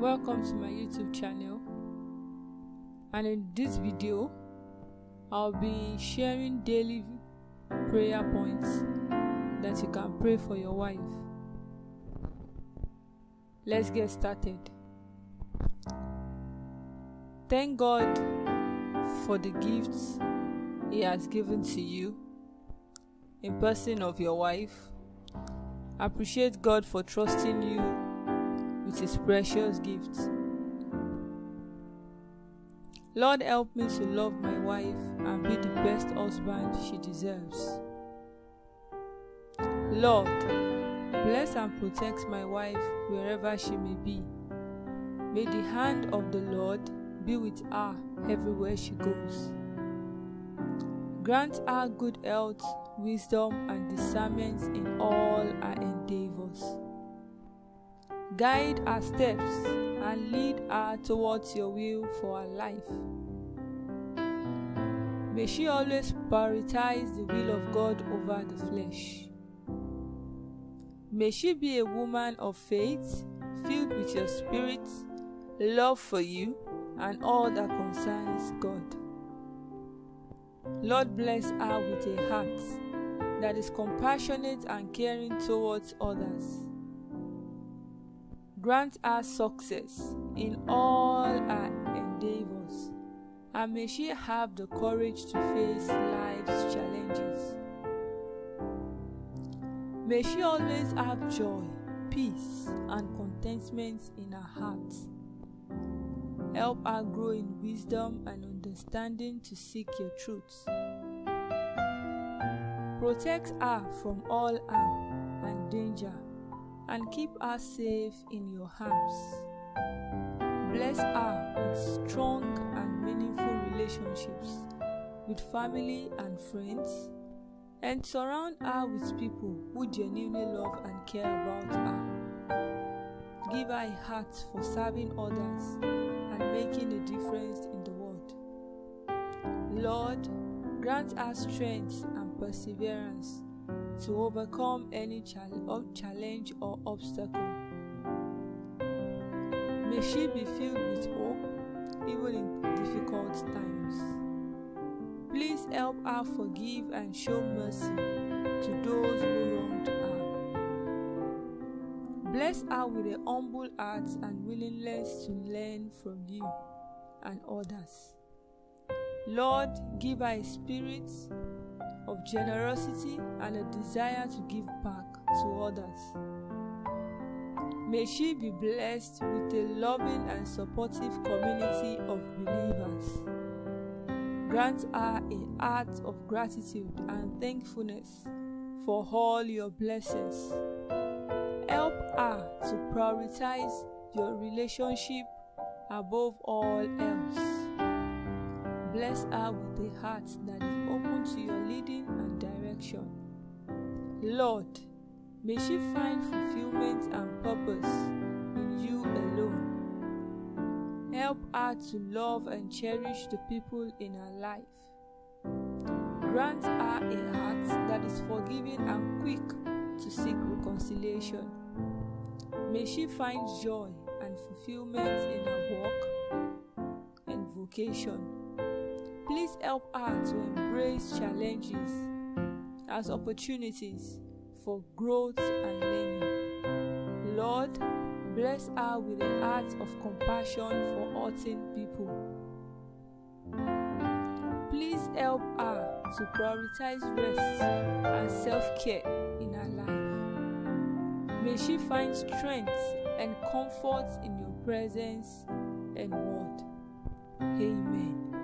welcome to my youtube channel. And in this video i'll be sharing daily prayer points that you can pray for your wife. Let's get started. Thank god for the gifts he has given to you in person of your wife. Appreciate god for trusting you with his precious gifts. Lord help me to love my wife and be the best husband she deserves. Lord bless and protect my wife wherever she may be. May the hand of the lord be with her everywhere she goes. Grant her good health wisdom and discernment in all her endeavors guide her steps and lead her towards your will for her life. May she always prioritize the will of god over the flesh. May she be a woman of faith filled with your spirit love for you and all that concerns god. Lord bless her with a heart that is compassionate and caring towards others grant her success in all her endeavors and may she have the courage to face life's challenges. May she always have joy peace and contentment in her heart. Help her grow in wisdom and understanding to seek your truth. Protect her from all harm and danger and keep her safe in your arms. Bless her with strong and meaningful relationships with family and friends, and surround her with people who genuinely love and care about her. Give her a heart for serving others and making a difference in the world. Lord, grant her strength and perseverance to overcome any challenge or obstacle. May she be filled with hope even in difficult times. Please help her forgive and show mercy to those who wronged her. Bless her with a humble heart and willingness to learn from you and others. Lord, give her a spirit of generosity and a desire to give back to others. May she be blessed with a loving and supportive community of believers. Grant her a heart of gratitude and thankfulness for all your blessings. Help her to prioritize your relationship above all else. Bless her with a heart that is open to your leading and direction. Lord, may she find fulfillment and purpose in you alone. Help her to love and cherish the people in her life. Grant her a heart that is forgiving and quick to seek reconciliation. May she find joy and fulfillment in her work and vocation. Please help her to embrace challenges as opportunities for growth and learning. Lord, bless her with a heart of compassion for hurting people. Please help her to prioritize rest and self-care in her life. May she find strength and comfort in your presence and word. Amen.